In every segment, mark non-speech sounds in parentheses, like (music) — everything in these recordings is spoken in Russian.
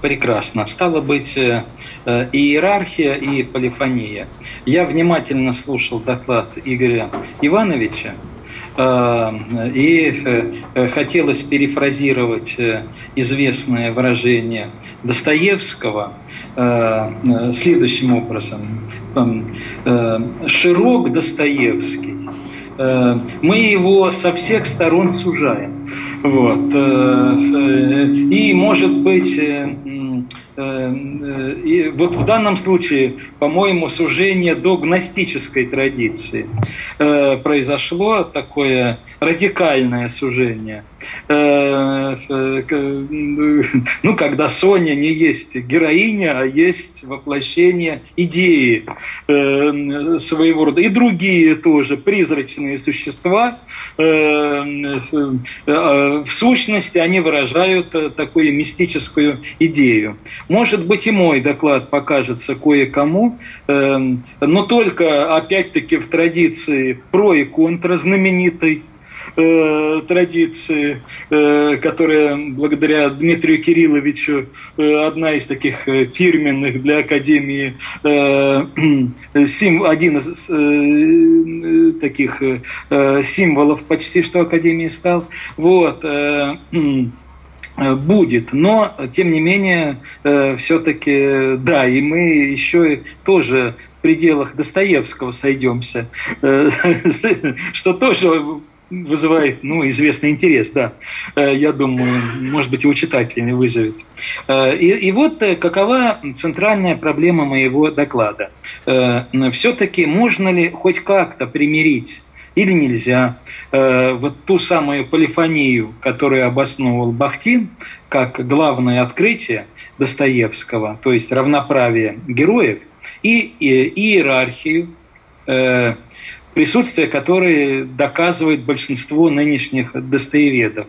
Прекрасно. Стало быть, э, э, иерархия и полифония. Я внимательно слушал доклад Игоря Ивановича, э, и хотелось перефразировать известное выражение Достоевского следующим образом. Широк Достоевский. Мы его со всех сторон сужаем. Вот. И, может быть, и вот в данном случае, по-моему, сужение до гностической традиции э, произошло такое радикальное сужение. Э, ну, когда Соня не есть героиня, а есть воплощение идеи своего рода. И другие тоже призрачные существа, в сущности, они выражают такую мистическую идею. Может быть, и мой доклад покажется кое-кому, но только, опять-таки, в традиции про и контра знаменитой, э, традиции, э, которая благодаря Дмитрию Кирилловичу э, одна из таких фирменных для Академии, (clears throat) сим, один из таких символов почти что Академии стал. Вот. Э, (clears throat) будет. Но, тем не менее, э, все-таки, да, и мы еще тоже в пределах Достоевского сойдемся, э, (laughs) что тоже вызывает ну, известный интерес, да. Я думаю, может быть, и у читателей вызовет. И, и вот какова центральная проблема моего доклада. Все-таки можно ли хоть как-то примирить или нельзя. Э, вот ту самую полифонию, которую обосновывал Бахтин, как главное открытие Достоевского, то есть равноправие героев, и иерархию, э, присутствие которой доказывает большинство нынешних достоеведов.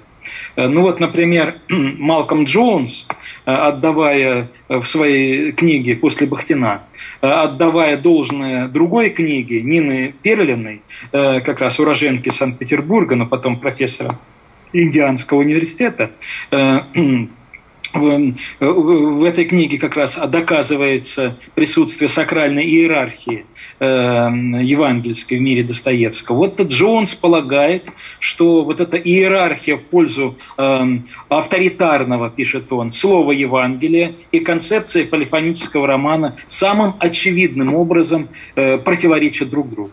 Э, ну вот, например, (clears throat) Малком Джонс, отдавая в своей книге «После Бахтина», Э, отдавая должное другой книге Нины Перлиной, э, как раз уроженки Санкт-Петербурга, но потом профессора Индианского университета, (clears throat) э, в этой книге как раз доказывается присутствие сакральной иерархии э, евангельской в мире Достоевского. Вот Джонс полагает, что вот эта иерархия в пользу э, авторитарного, пишет он, слова Евангелия и концепция полифонического романа самым очевидным образом противоречат друг другу.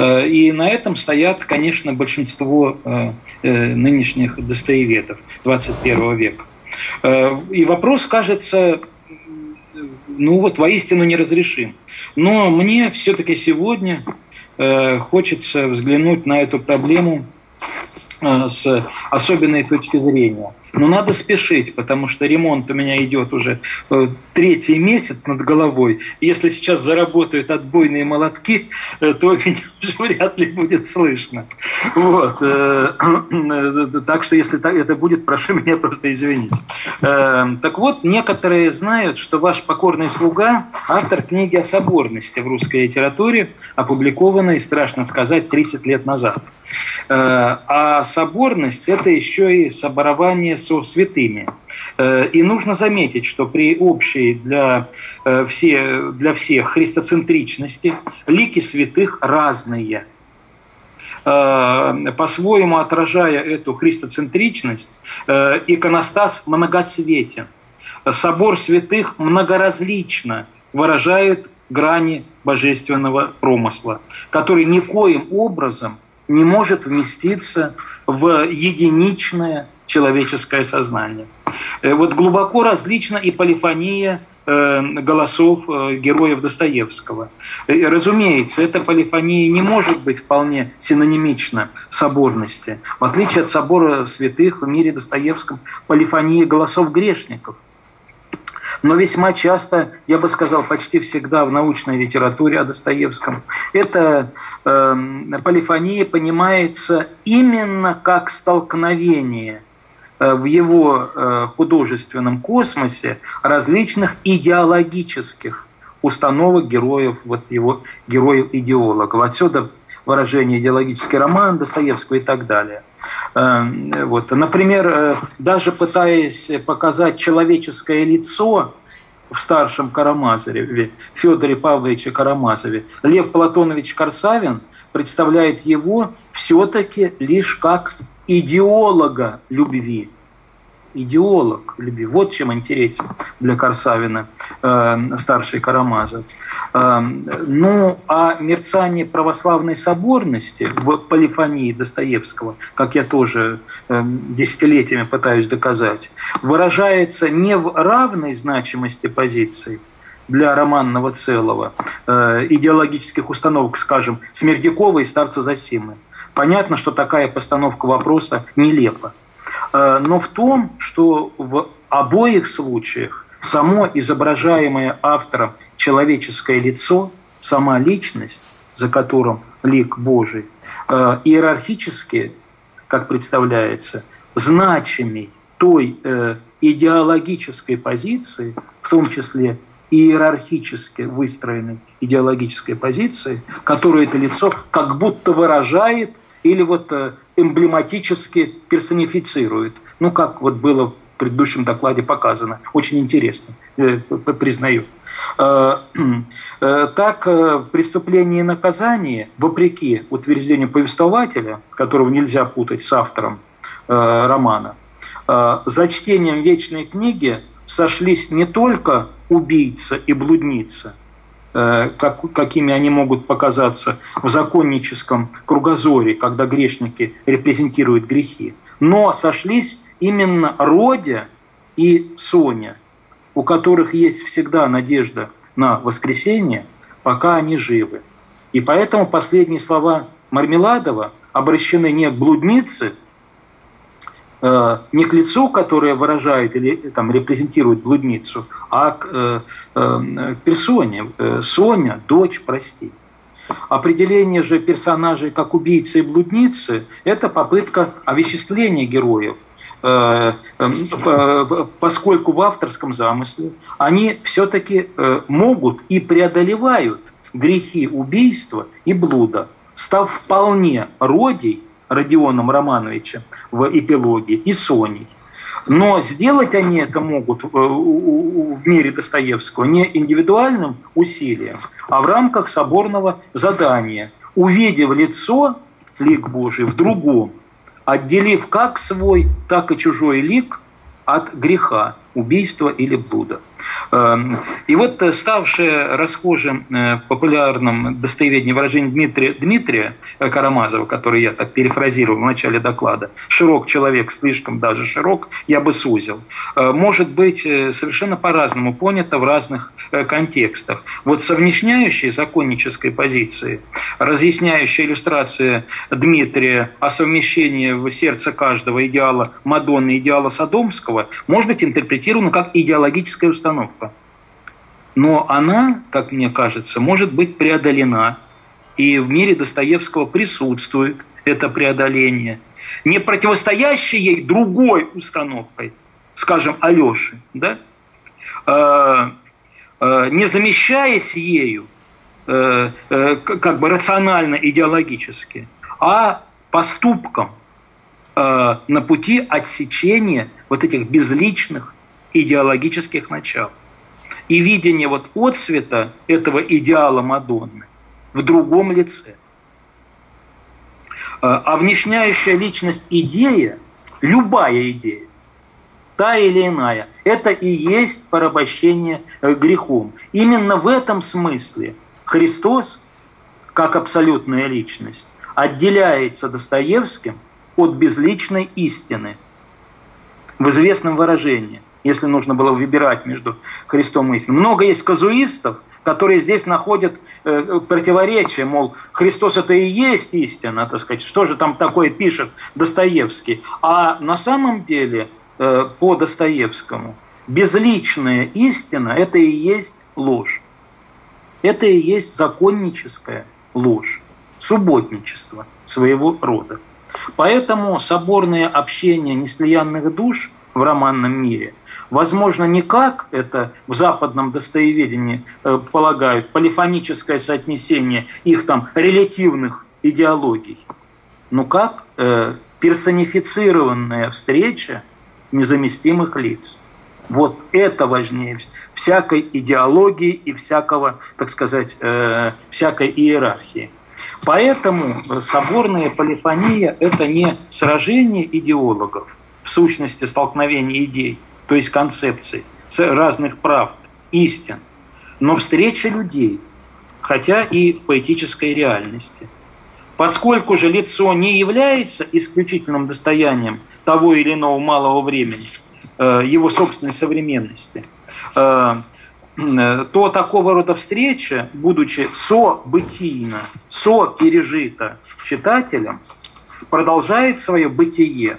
Э, и на этом стоят, конечно, большинство э, э, нынешних достоеведов 21 века. И вопрос кажется, ну вот, воистину неразрешим. Но мне все-таки сегодня хочется взглянуть на эту проблему с особенной точки зрения. Но надо спешить, потому что ремонт у меня идет уже э, третий месяц над головой. Если сейчас заработают отбойные молотки, э, то (laughs) меня уже вряд ли будет слышно. Вот. Э, так что если это будет, прошу меня просто извинить. Так вот, некоторые знают, что ваш покорный слуга – автор книги о соборности в русской литературе, опубликованной, страшно сказать, 30 лет назад. А соборность – это еще и соборование со святыми. Э, и нужно заметить, что при общей для, э, все, для всех христоцентричности лики святых разные. Э, по-своему отражая эту христоцентричность, иконостас многоцветен. Собор святых многоразлично выражает грани божественного промысла, который никоим образом не может вместиться в единичное человеческое сознание. Э, вот глубоко различна и полифония э, голосов э, героев Достоевского. Разумеется, эта полифония не может быть вполне синонимична соборности. В отличие от собора святых в мире Достоевском, полифония голосов грешников – но весьма часто, я бы сказал, почти всегда в научной литературе о Достоевском, эта э, полифония понимается именно как столкновение в его э, художественном космосе различных идеологических установок героев, вот его героев-идеологов. Отсюда выражение идеологический роман Достоевского и так далее. Вот. Например, даже пытаясь показать человеческое лицо в старшем Карамазове, Федоре Павловиче Карамазове, Лев Платонович Корсавин представляет его все-таки лишь как идеолога любви. Идеолог любви. Вот чем интересен для Корсавина э, старший Карамазов. Э, ну, а мерцание православной соборности в полифонии Достоевского, как я тоже э, десятилетиями пытаюсь доказать, выражается не в равной значимости позиций, для романного целого, э, идеологических установок, скажем, Смердякова и старца Засимы. Понятно, что такая постановка вопроса нелепа. Э, но в том, что в обоих случаях само изображаемое автором человеческое лицо, сама личность, за которым лик Божий, э, иерархически, как представляется, значимей той э, идеологической позиции, в том числе иерархически выстроенной идеологической позиции, которую это лицо как будто выражает или вот э, эмблематически персонифицирует. Ну, как вот было в предыдущем докладе показано. Очень интересно, э, признаю. Э, (clears throat) так, преступление и наказание, вопреки утверждению повествователя, которого нельзя путать с автором романа, за чтением вечной книги сошлись не только убийца и блудница, э, как, какими они могут показаться в законническом кругозоре, когда грешники репрезентируют грехи, но сошлись именно Родя и Соня, у которых есть всегда надежда на воскресение, пока они живы. И поэтому последние слова Мармеладова обращены не к блуднице, не к лицу, которое выражает или там, репрезентирует блудницу, а к, э, э, персоне. Э, Соня, дочь, прости. Определение же персонажей как убийцы и блудницы – это попытка овеществления героев, э, э, поскольку в авторском замысле они все-таки э, могут и преодолевают грехи убийства и блуда, став вполне родей Родионом Романовичем в эпилоге и Соней. Но сделать они это могут э, в мире Достоевского не индивидуальным усилием, а в рамках соборного задания, увидев лицо, лик Божий, в другом, отделив как свой, так и чужой лик от греха, убийства или блуда. Эм, и вот э, ставшее расхожим э, популярным достоеведение выражение Дмитрия, Дмитрия э, Карамазова, который я так перефразировал в начале доклада, «широк человек, слишком даже широк, я бы сузил», может быть совершенно по-разному понято в разных контекстах. Вот совмещающие законнической позиции, разъясняющая иллюстрация Дмитрия о совмещении в сердце каждого идеала Мадонны идеала Содомского может быть интерпретирована как идеологическая установка но она, как мне кажется, может быть преодолена. И в мире Достоевского присутствует это преодоление, не противостоящее ей другой установкой, скажем, Алёши, да? э, э, не замещаясь ею э, э, как бы рационально, идеологически, а поступком э, на пути отсечения вот этих безличных идеологических начал и видение вот отцвета этого идеала Мадонны в другом лице. А, а внешняющая личность идея, любая идея, та или иная, это и есть порабощение э, грехом. Именно в этом смысле Христос, как абсолютная личность, отделяется Достоевским от безличной истины в известном выражении если нужно было выбирать между Христом и истиной. Много есть казуистов, которые здесь находят э, противоречие, мол, Христос это и есть истина, так сказать, что же там такое пишет Достоевский. А на самом деле э, по Достоевскому безличная истина – это и есть ложь. Это и есть законническая ложь, субботничество своего рода. Поэтому соборное общение неслиянных душ в романном мире – Возможно, не как это в западном достоеведении э, полагают, полифоническое соотнесение их там релятивных идеологий, но как э, персонифицированная встреча незаместимых лиц. Вот это важнее всякой идеологии и всякого, так сказать, э, всякой иерархии. Поэтому соборная полифония – это не сражение идеологов, в сущности столкновение идей, то есть концепций, разных правд, истин, но встреча людей, хотя и поэтической реальности. Поскольку же лицо не является исключительным достоянием того или иного малого времени, э, его собственной современности, э, то такого рода встреча, будучи со-бытийно, со-пережита читателем, продолжает свое бытие,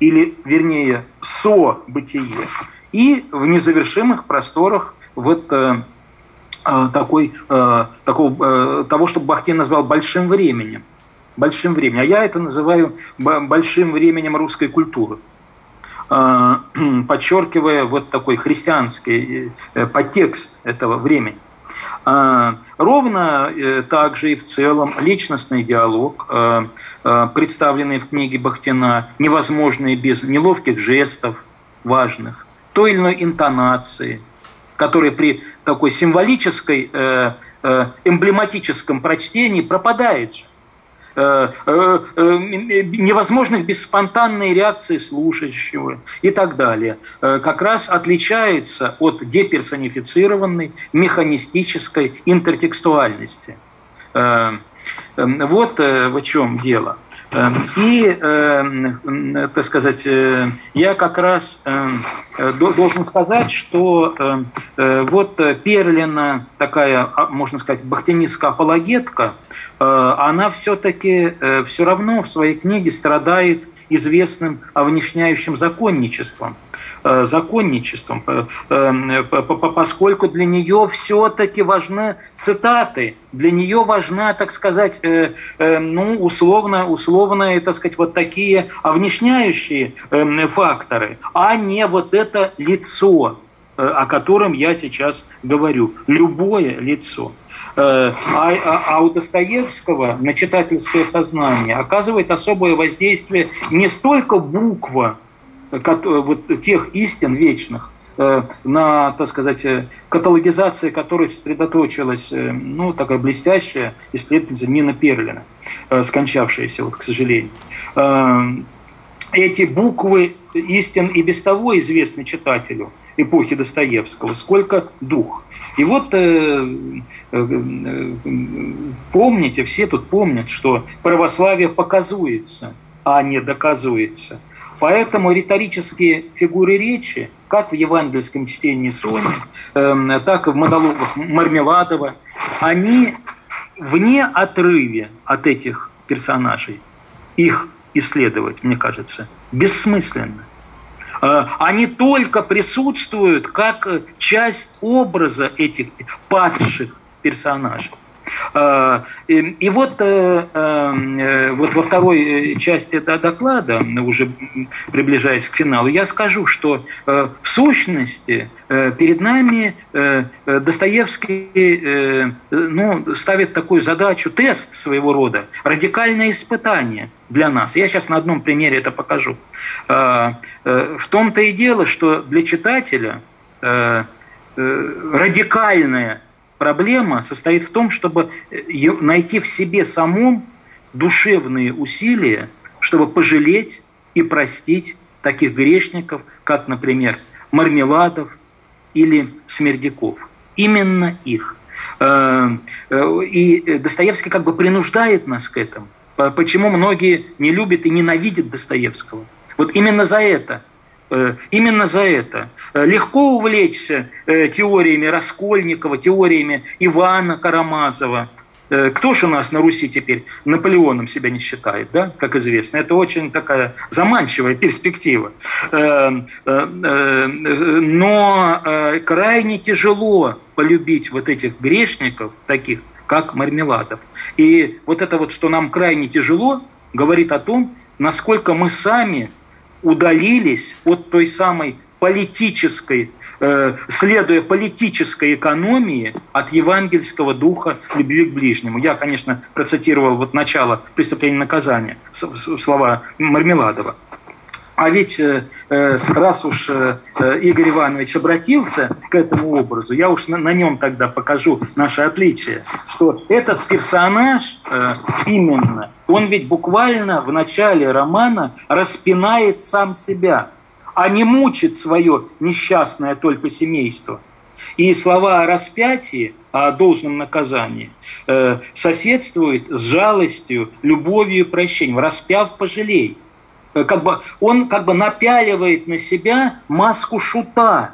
или, вернее, со-бытие, и в незавершимых просторах вот э, э, такой, э, такого, того, что Бахтин назвал большим временем. Большим временем. А я это называю большим временем русской культуры. (clears throat) Подчеркивая вот такой христианский подтекст этого времени. Ровно так же и в целом личностный диалог, представленный в книге Бахтина, невозможный без неловких жестов важных, той или иной интонации, которая при такой символической, э, э, эмблематическом прочтении пропадает же. Э, э, э, невозможных без спонтанной реакции слушающего и так далее, э, как раз отличается от деперсонифицированной механистической интертекстуальности. Э, э, вот э, в чем дело. Эм, и, эм, так сказать, э, я как раз эм, должен сказать, что э, вот Перлина, такая, а, можно сказать, бахтинистская апологетка, э, она все-таки все равно в своей книге страдает известным овнешняющим законничеством. Э, законничеством, поскольку для нее все-таки важны цитаты, для нее важна, так сказать, э, э, ну, условно, условно, так сказать, вот такие овнешняющие факторы, а не вот это лицо, о котором я сейчас говорю, любое лицо. А, а, а у Достоевского на читательское сознание оказывает особое воздействие не столько буква, вот тех истин вечных, э, на, так сказать, э, каталогизации которой сосредоточилась, э, ну, такая блестящая исследовательница Нина Перлина, скончавшаяся, вот, к сожалению. Эти буквы истин и без того известны читателю эпохи Достоевского, сколько дух. И вот помните, все тут помнят, что православие показуется, а не доказуется – Поэтому риторические фигуры речи, как в евангельском чтении Сони, э, так и в монологах Мармеладова, они вне отрыве от этих персонажей. Их исследовать, мне кажется, бессмысленно. Э, они только присутствуют как часть образа этих падших персонажей. А, и вот, э, э, вот во второй части доклада, уже приближаясь к финалу, я скажу, что э, в сущности перед нами Достоевский ну, ставит такую задачу, тест своего рода, радикальное испытание для нас. Я сейчас на одном примере это покажу. А, в том-то и дело, что для читателя радикальное Проблема состоит в том, чтобы э, найти в себе самом душевные усилия, чтобы пожалеть и простить таких грешников, как, например, Мармеладов или Смердяков. Именно их. Э, э, и Достоевский как бы принуждает нас к этому. Почему многие не любят и ненавидят Достоевского? Вот именно за это – именно за это. Э, легко увлечься э, теориями Раскольникова, теориями Ивана Карамазова. Кто же у нас на Руси теперь Наполеоном себя не считает, да, как известно. Это очень такая заманчивая перспектива. Но крайне тяжело полюбить вот этих грешников, таких, как Мармеладов. И вот это вот, что нам крайне тяжело, говорит о том, насколько мы сами удалились от той самой политической э, следуя политической экономии от евангельского духа любви к ближнему. Я, конечно, процитировал вот начало преступления наказания, слова Мармеладова. А ведь э, э, раз уж э, Игорь Иванович обратился к этому образу, я уж на, на нем тогда покажу наше отличие, что этот персонаж именно, он ведь буквально в начале романа распинает сам себя, а не мучит свое несчастное только семейство. И слова о распятии, о должном наказании, соседствуют с жалостью, любовью и прощением. Распяв, пожалей – как бы, он как бы напяливает на себя маску шута,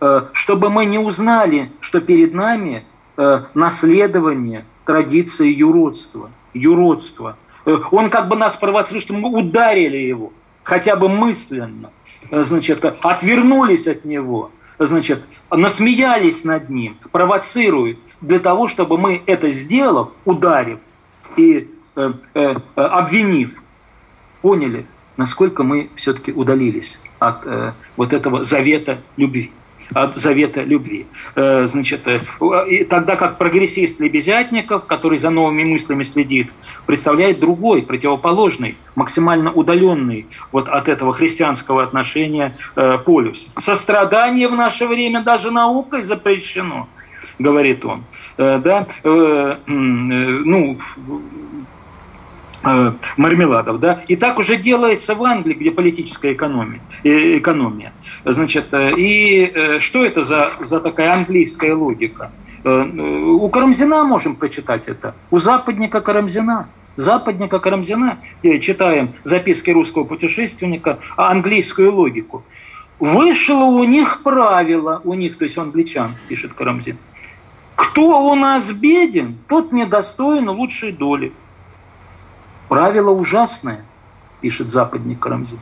э, чтобы мы не узнали, что перед нами э, наследование традиции юродства. юродства. Он как бы нас провоцирует, что мы ударили его, хотя бы мысленно, значит, отвернулись от него, значит, насмеялись над ним, провоцирует для того, чтобы мы это сделав, ударив и э, э, обвинив, поняли, насколько мы все-таки удалились от э, вот этого завета любви от завета любви. Э, значит, э, и тогда как прогрессист Лебезятников, который за новыми мыслями следит, представляет другой, противоположный, максимально удаленный вот от этого христианского отношения э, полюс. Сострадание в наше время даже наукой запрещено, говорит он. Э, да, ну, мармеладов, да, и так уже делается в Англии, где политическая экономия, э, экономия. Значит, э, и что это за, за такая английская логика? У Карамзина можем прочитать это, у западника Карамзина. Западника Карамзина читаем записки русского путешественника, а английскую логику. Вышло у них правило, у них, то есть у англичан, пишет Карамзин. Кто у нас беден, тот недостоин лучшей доли. Правило ужасное, пишет западник Карамзин.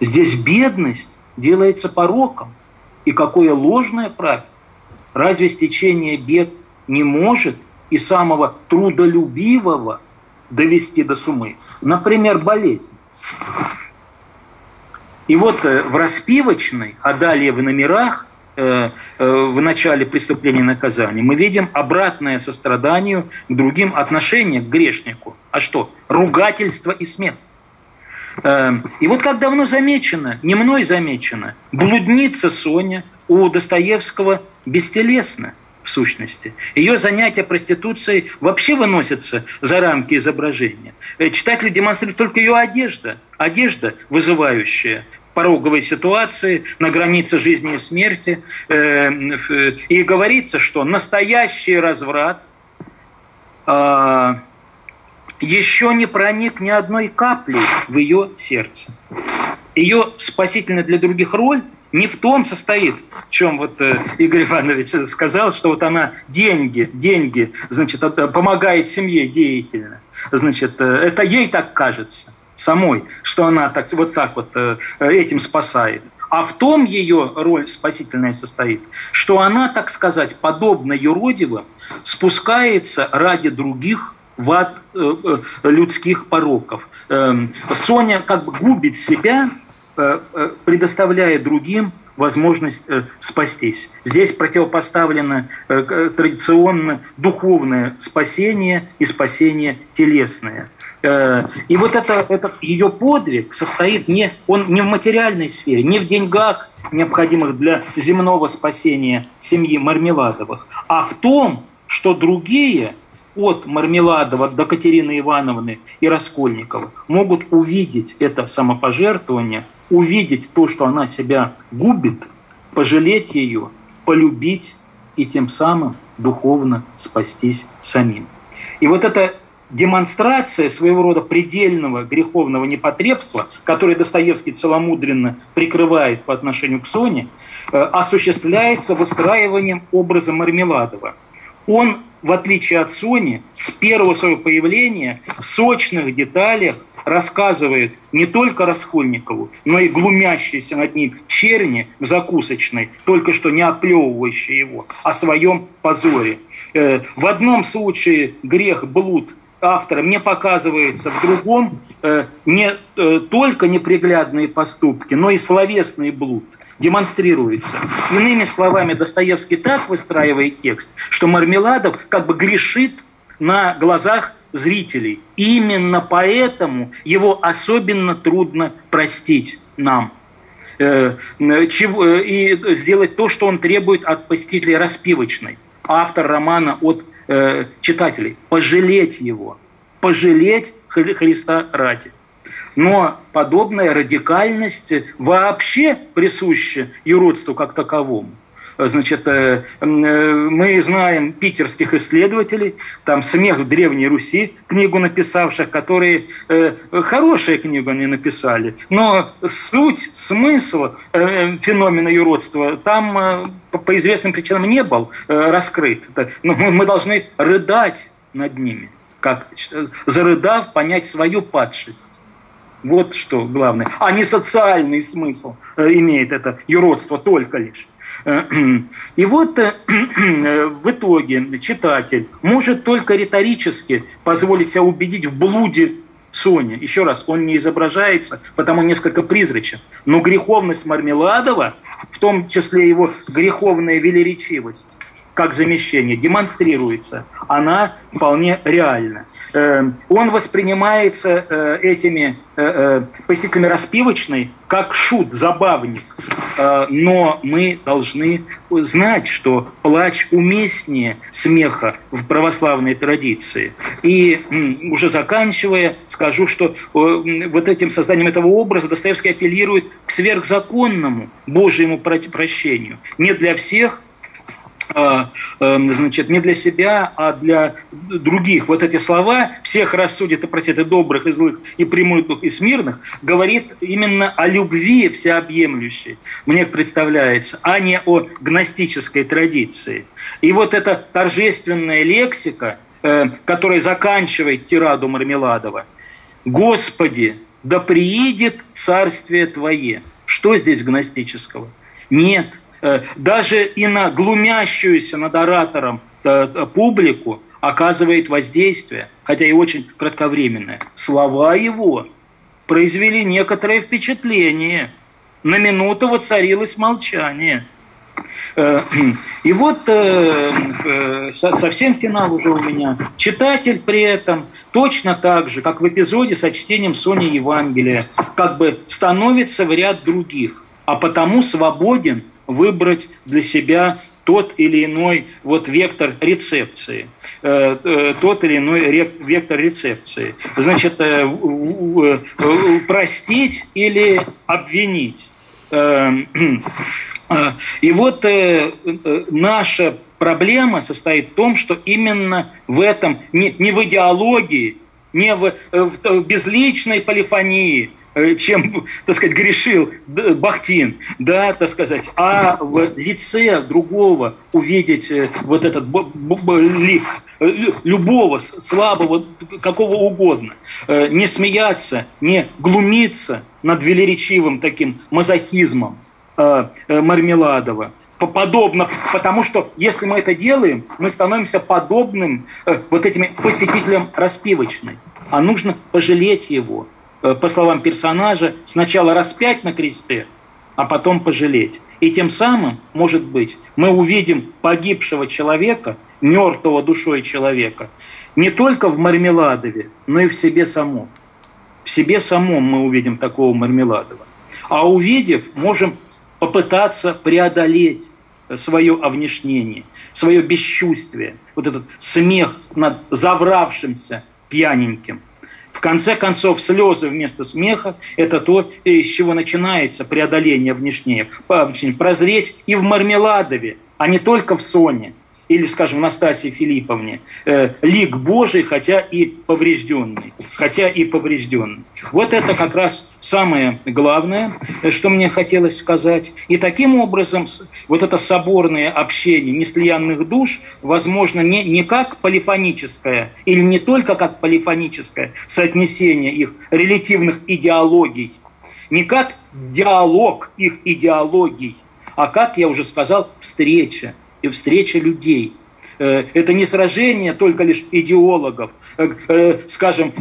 Здесь бедность делается пороком. И какое ложное правило. Разве стечение бед не может и самого трудолюбивого довести до сумы? Например, болезнь. И вот э, в распивочной, а далее в номерах в начале преступления наказания, мы видим обратное состраданию к другим отношение к грешнику. А что? Ругательство и смех. Э, и вот как давно замечено, не мной замечено, блудница Соня у Достоевского бестелесна в сущности. Ее занятия проституцией вообще выносятся за рамки изображения. Читателю демонстрирует только ее одежда, одежда, вызывающая пороговой ситуации, на границе жизни и смерти. Э, и говорится, что настоящий разврат а, еще не проник ни одной капли в ее сердце. Ее спасительная для других роль не в том состоит, в чем вот э, Игорь Иванович сказал, что вот она деньги, деньги, значит, помогает семье деятельно. Значит, э, это ей так кажется самой, что она так, вот так вот э, этим спасает. А в том ее роль спасительная состоит, что она, так сказать, подобно юродивым, спускается ради других в ад э, э, людских пороков. Эм, Соня как бы губит себя, предоставляя другим возможность спастись. Здесь противопоставлено традиционно духовное спасение и спасение телесное – Э, и вот это, этот ее подвиг состоит не, он не в материальной сфере, не в деньгах, необходимых для земного спасения семьи Мармеладовых, а в том, что другие от Мармеладова до Катерины Ивановны и Раскольникова могут увидеть это самопожертвование, увидеть то, что она себя губит, пожалеть ее, полюбить и тем самым духовно спастись самим. И вот это демонстрация своего рода предельного греховного непотребства, которое Достоевский целомудренно прикрывает по отношению к Соне, э, осуществляется выстраиванием образа Мармеладова. Он, в отличие от Сони, с первого своего появления в сочных деталях рассказывает не только Раскольникову, но и глумящейся над ним черни в закусочной, только что не оплевывающей его, о своем позоре. Э, в одном случае грех блуд автора мне показывается в другом э, не э, только неприглядные поступки, но и словесный блуд. Демонстрируется. Иными словами, Достоевский так выстраивает текст, что Мармеладов как бы грешит на глазах зрителей. Именно поэтому его особенно трудно простить нам. Э, чего, и сделать то, что он требует от посетителей распивочной. Автор романа от э, читателей. Пожалеть его. Пожалеть Христа ради. Но подобная радикальность вообще присуща юродству как таковому. Значит, э, э, мы знаем питерских исследователей, там «Смех в Древней Руси», книгу написавших, которые э, хорошие книгу они написали, но суть, смысл феномена юродства там по известным причинам не был раскрыт. Но мы должны рыдать над ними, как зарыдав, понять свою падшесть. Вот что главное. А не социальный смысл имеет это юродство только лишь. (clears throat) И вот э, (clears throat) в итоге читатель может только риторически позволить себя убедить в блуде Сони. Еще раз, он не изображается, потому несколько призрачен. Но греховность Мармеладова, в том числе его греховная велеречивость, как замещение, демонстрируется. Она вполне реальна. Э, он воспринимается э, этими э, посетителями распивочной как шут, забавник. Но мы должны знать, что плач уместнее смеха в православной традиции. И уже заканчивая, скажу, что вот этим созданием этого образа Достоевский апеллирует к сверхзаконному Божьему прощению. Не для всех, эм, значит, не для себя, а для других. Вот эти слова «всех рассудит и против и добрых, и злых, и прямых, и смирных» говорит именно о любви всеобъемлющей, мне представляется, а не о гностической традиции. И вот эта торжественная лексика, э, которая заканчивает тираду Мармеладова «Господи, да приидет царствие Твое». Что здесь гностического? Нет – даже и на глумящуюся над оратором э, э, публику оказывает воздействие, хотя и очень кратковременное. Слова его произвели некоторое впечатление. На минуту воцарилось молчание. (clears throat) И вот совсем финал уже у меня. Читатель при этом точно так же, как в эпизоде со чтением Сони Евангелия, как бы становится в ряд других, а потому свободен выбрать для себя тот или иной вот вектор рецепции э, э, тот или иной вектор рецепции. Значит, э, простить или обвинить. (clears throat) И вот наша проблема состоит в том, что именно в этом, не, в идеологии, не в, в безличной полифонии, чем, так сказать, грешил Бахтин, да, так сказать, а в лице другого увидеть э, вот этот лик э, любого, слабого, какого угодно, не смеяться, не глумиться над велеречивым таким мазохизмом Мармеладова, подобно, потому что если мы это делаем, мы становимся подобным вот этими посетителям распивочной, а нужно пожалеть его, Э, по словам персонажа, сначала распять на кресте, а потом пожалеть. И тем самым, может быть, мы увидим погибшего человека, мертвого душой человека, не только в Мармеладове, но и в себе самом. В себе самом мы увидим такого Мармеладова. А увидев, можем попытаться преодолеть свое овнешнение, свое бесчувствие, вот этот смех над завравшимся пьяненьким – в конце концов, слезы вместо смеха – это то, из чего начинается преодоление внешнее. Прозреть и в Мармеладове, а не только в Соне или, скажем, Настасье Филипповне, э, лик Божий, хотя и поврежденный. Хотя и поврежденный. Вот это как раз самое главное, что мне хотелось сказать. И таким образом вот это соборное общение неслиянных душ, возможно, не, не как полифоническое, или не только как полифоническое соотнесение их релятивных идеологий, не как диалог их идеологий, а как, я уже сказал, встреча и встреча людей. Э, это не сражение только лишь идеологов, скажем,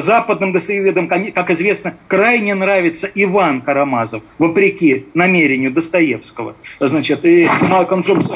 западным достоеведам, как известно, крайне нравится Иван Карамазов, вопреки намерению Достоевского. Значит, и Малком Джобс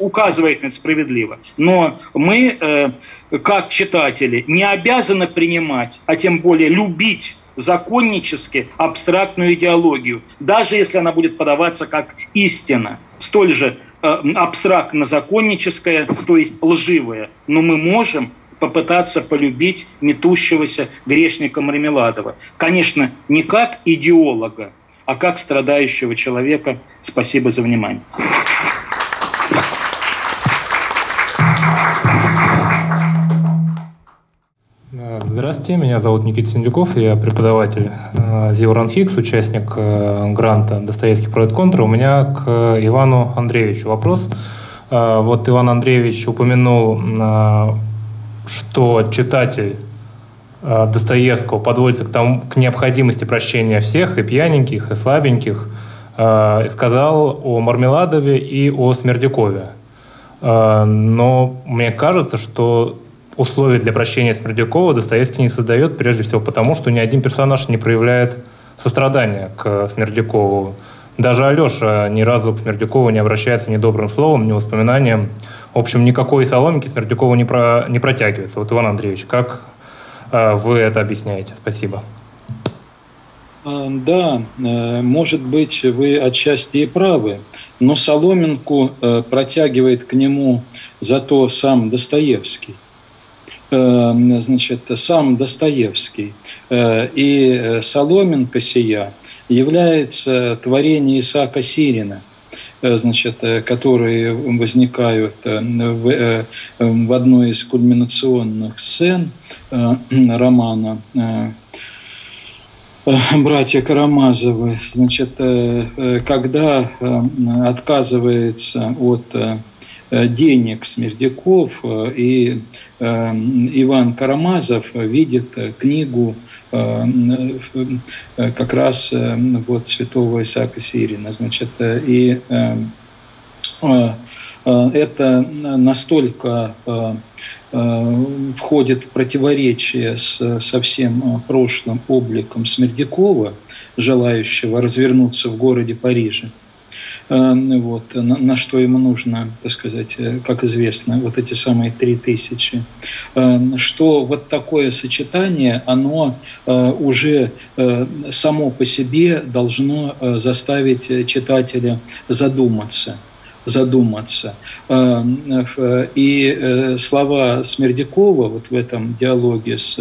указывает на это справедливо. Но мы, как читатели, не обязаны принимать, а тем более любить законнически абстрактную идеологию, даже если она будет подаваться как истина, столь же э, абстрактно-законническая, то есть лживая. Но мы можем попытаться полюбить метущегося грешника Мармеладова. Конечно, не как идеолога, а как страдающего человека. Спасибо за внимание. Здравствуйте, меня зовут Никита Синдюков, я преподаватель э, Зиуран Хикс, участник э, гранта Достоевский проект Контра. У меня к Ивану Андреевичу вопрос. Э, вот Иван Андреевич упомянул, что читатель Достоевского подводится к, тому, к необходимости прощения всех, и пьяненьких, и слабеньких, и сказал о Мармеладове и о Смердякове. Но мне кажется, что условий для прощения Смердякова Достоевский не создает, прежде всего потому, что ни один персонаж не проявляет сострадания к Смердякову. Даже Алеша ни разу к Смердякову не обращается ни добрым словом, ни воспоминанием. В общем, никакой соломики Смердякову не, про, не протягивается. Вот, Иван Андреевич, как э, вы это объясняете? Спасибо. А, да, э, может быть, вы отчасти и правы, но соломинку э, протягивает к нему зато сам Достоевский. Э, значит, сам Достоевский. Э, и э, Соломенко сия является творение Исаака Сирина – значит, которые возникают в, в одной из кульминационных сцен (clears throat) романа братья Карамазовы, значит, когда отказывается от денег Смердяков и Эм, Иван Карамазов видит э, книгу э, э, как раз вот святого Исаака Сирина. Значит, и это настолько входит в противоречие с совсем прошлым обликом Смердякова, желающего развернуться в городе Париже, Э, вот, на, на что ему нужно, так сказать, э, как известно, вот эти самые три тысячи, э, что вот такое сочетание, оно уже само по себе должно заставить читателя задуматься задуматься. И слова Смердякова вот в этом диалоге с,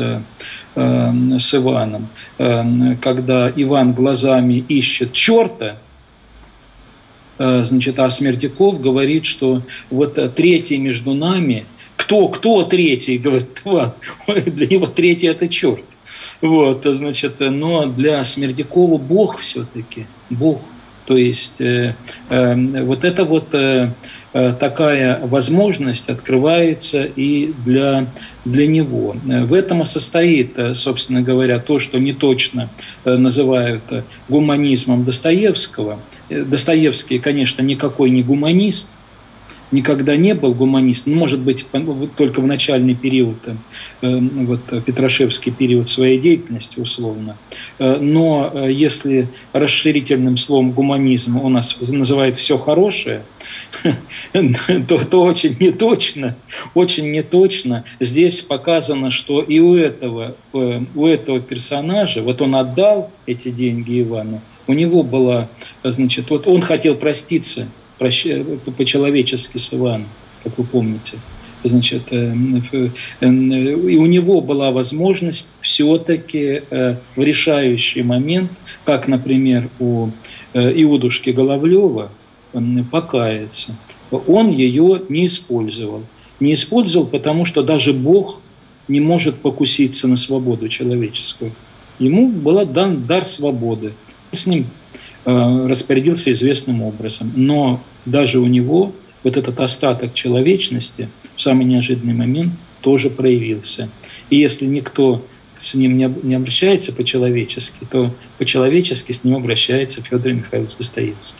с Иваном, когда Иван глазами ищет черта, Э, значит, а Смердяков говорит, что вот э, третий между нами, кто, кто третий, (laughs) говорит, Иван, для него третий это черт. Вот, значит, но для Смердякова Бог все-таки, Бог. То есть э, э, вот это вот э, э, такая возможность открывается и для, для него. В этом и состоит, собственно говоря, то, что не точно называют гуманизмом Достоевского – Достоевский, конечно, никакой не гуманист, никогда не был гуманист, ну, может быть, только в начальный период, э, вот, Петрашевский период своей деятельности, условно. Э, но э, если расширительным словом гуманизм у нас называет все хорошее, (laughs) то, то очень неточно, очень неточно. Здесь показано, что и у этого, у этого персонажа, вот он отдал эти деньги Ивану, у него была, значит, вот он хотел проститься по-человечески с Иваном, как вы помните. Значит, э, э, э, и у него была возможность все-таки в решающий момент, как, например, у Иудушки Головлева, покаяться. Он ее не использовал. Не использовал, потому что даже Бог не может покуситься на свободу человеческую. Ему был дан дар свободы с ним э, распорядился известным образом. Но даже у него вот этот остаток человечности в самый неожиданный момент тоже проявился. И если никто с ним не, не обращается по-человечески, то по-человечески с ним обращается Федор Михайлович Достоевский.